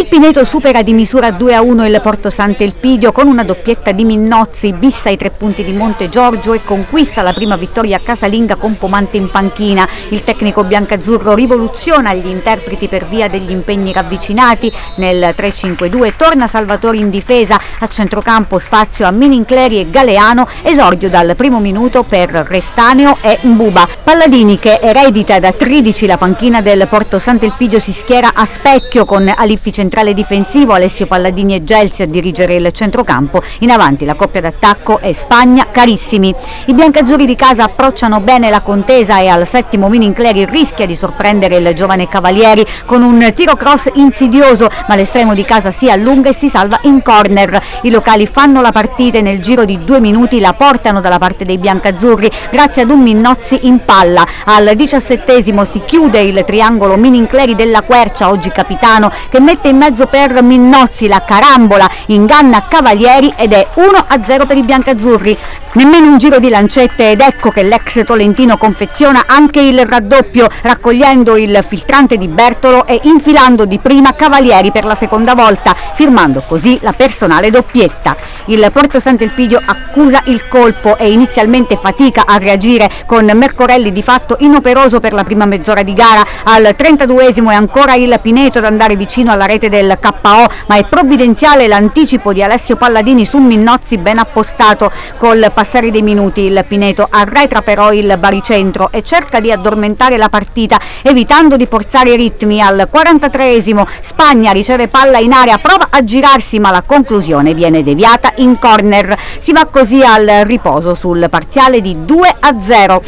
Il Pineto supera di misura 2 a 1 il Porto Sant'Elpidio con una doppietta di Minnozzi, bissa ai tre punti di Monte Giorgio e conquista la prima vittoria casalinga con Pomante in panchina. Il tecnico biancazzurro rivoluziona gli interpreti per via degli impegni ravvicinati. Nel 3-5-2 torna Salvatori in difesa, a centrocampo spazio a Minincleri e Galeano, esordio dal primo minuto per Restaneo e Mbuba. Palladini che eredita da 13 la panchina del Porto Sant'Elpidio si schiera a specchio con Aliffi centrale difensivo, Alessio Palladini e Gelsi a dirigere il centrocampo, in avanti la coppia d'attacco è Spagna Carissimi. I biancazzurri di casa approcciano bene la contesa e al settimo Minincleri rischia di sorprendere il giovane Cavalieri con un tiro cross insidioso, ma l'estremo di casa si allunga e si salva in corner. I locali fanno la partita e nel giro di due minuti la portano dalla parte dei biancazzurri grazie ad un Minnozzi in palla. Al diciassettesimo si chiude il triangolo Minincleri della Quercia, oggi capitano, che mette in mezzo per Minnozzi la carambola, inganna Cavalieri ed è 1-0 per i biancazzurri. Nemmeno un giro di lancette ed ecco che l'ex Tolentino confeziona anche il raddoppio raccogliendo il filtrante di Bertolo e infilando di prima Cavalieri per la seconda volta, firmando così la personale doppietta. Il Porto Sant'Elpidio accusa il colpo e inizialmente fatica a reagire con Mercorelli di fatto inoperoso per la prima mezz'ora di gara. Al 32esimo è ancora il Pineto ad andare vicino alla rete del KO, ma è provvidenziale l'anticipo di Alessio Palladini su Minnozzi ben appostato col passare dei minuti. Il Pineto arretra però il baricentro e cerca di addormentare la partita evitando di forzare i ritmi. Al 43esimo Spagna riceve palla in area, prova a girarsi ma la conclusione viene deviata in corner. Si va così al riposo sul parziale di 2 a 0.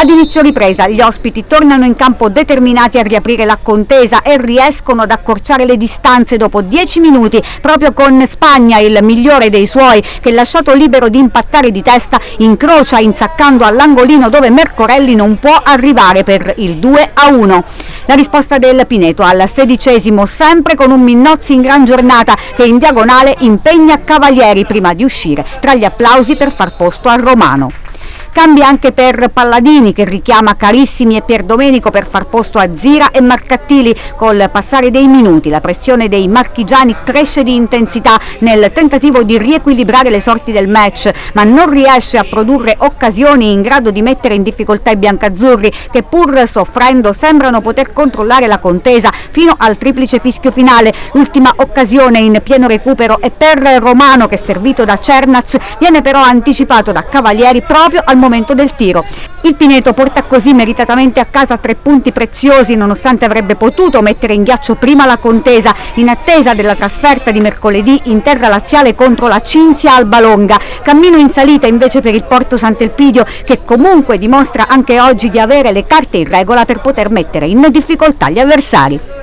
Ad inizio ripresa gli ospiti tornano in campo determinati a riaprire la contesa e riescono ad accorciare le distanze dopo 10 minuti proprio con Spagna, il migliore dei suoi, che lasciato libero di impattare di testa incrocia insaccando all'angolino dove Mercorelli non può arrivare per il 2 a 1. La risposta del Pineto al sedicesimo sempre con un Minnozzi in gran giornata che in diagonale impegna Cavalieri prima di uscire tra gli applausi per far posto al Romano. Cambia anche per Palladini che richiama Carissimi e Pierdomenico per far posto a Zira e Marcattili. Col passare dei minuti la pressione dei marchigiani cresce di intensità nel tentativo di riequilibrare le sorti del match, ma non riesce a produrre occasioni in grado di mettere in difficoltà i biancazzurri che pur soffrendo sembrano poter controllare la contesa fino al triplice fischio finale. L'ultima occasione in pieno recupero è per Romano che servito da Cernaz viene però anticipato da Cavalieri proprio al momento del tiro. Il Pineto porta così meritatamente a casa tre punti preziosi nonostante avrebbe potuto mettere in ghiaccio prima la contesa in attesa della trasferta di mercoledì in terra laziale contro la Cinzia Albalonga. Cammino in salita invece per il Porto Sant'Elpidio che comunque dimostra anche oggi di avere le carte in regola per poter mettere in difficoltà gli avversari.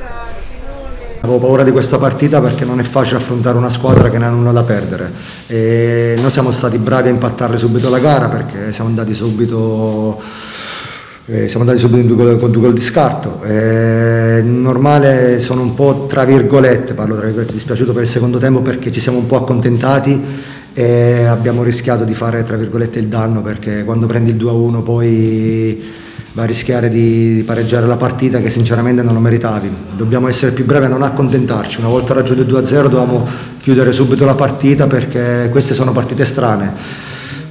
Avevo paura di questa partita perché non è facile affrontare una squadra che non ha nulla da perdere. E noi siamo stati bravi a impattarle subito la gara perché siamo andati subito, eh, siamo andati subito due, con due gol di scarto. È normale, sono un po' tra virgolette, parlo tra virgolette, dispiaciuto per il secondo tempo perché ci siamo un po' accontentati e abbiamo rischiato di fare tra virgolette il danno perché quando prendi il 2-1 poi va a rischiare di pareggiare la partita che sinceramente non lo meritavi. Dobbiamo essere più bravi a non accontentarci. Una volta raggiunto il 2-0 dovevamo chiudere subito la partita perché queste sono partite strane.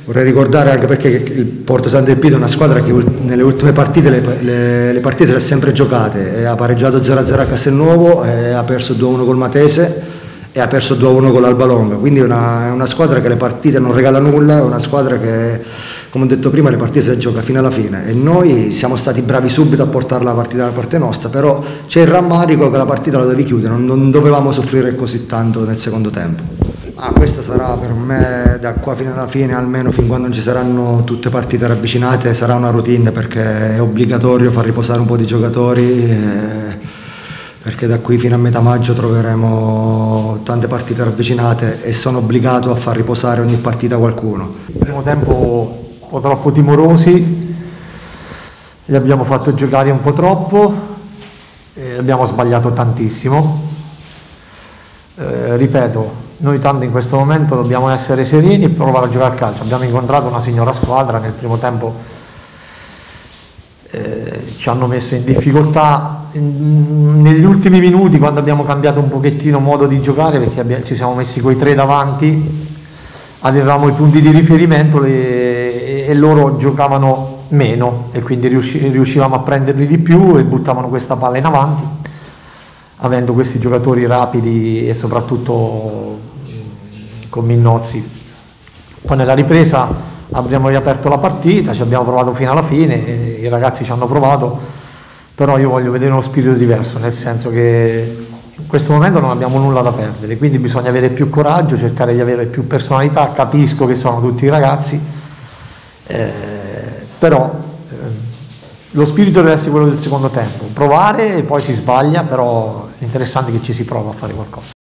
Vorrei ricordare anche perché il Porto Sant'Elpidio è una squadra che nelle ultime partite le, le, le partite le ha sempre giocate, ha pareggiato 0-0 a Castelnuovo, ha perso 2-1 col Matese e ha perso 2-1 con l'Alba Longa, quindi è una, una squadra che le partite non regala nulla, è una squadra che come ho detto prima le partite si gioca fino alla fine e noi siamo stati bravi subito a portare la partita da parte nostra, però c'è il rammarico che la partita la devi chiudere, non, non dovevamo soffrire così tanto nel secondo tempo. Ah, questa sarà per me da qua fino alla fine, almeno fin quando non ci saranno tutte partite ravvicinate, sarà una routine perché è obbligatorio far riposare un po' di giocatori. E perché da qui fino a metà maggio troveremo tante partite ravvicinate e sono obbligato a far riposare ogni partita qualcuno. Il primo tempo un po' troppo timorosi, li abbiamo fatto giocare un po' troppo, abbiamo sbagliato tantissimo. Eh, ripeto, noi tanto in questo momento dobbiamo essere sereni e provare a giocare a calcio. Abbiamo incontrato una signora squadra, nel primo tempo eh, ci hanno messo in difficoltà negli ultimi minuti quando abbiamo cambiato un pochettino modo di giocare perché abbiamo, ci siamo messi coi tre davanti avevamo i punti di riferimento le, e loro giocavano meno e quindi riusci, riuscivamo a prenderli di più e buttavano questa palla in avanti avendo questi giocatori rapidi e soprattutto con Minnozzi. Poi nella ripresa abbiamo riaperto la partita ci abbiamo provato fino alla fine i ragazzi ci hanno provato però io voglio vedere uno spirito diverso nel senso che in questo momento non abbiamo nulla da perdere, quindi bisogna avere più coraggio, cercare di avere più personalità, capisco che sono tutti ragazzi, eh, però eh, lo spirito deve essere quello del secondo tempo, provare e poi si sbaglia, però è interessante che ci si prova a fare qualcosa.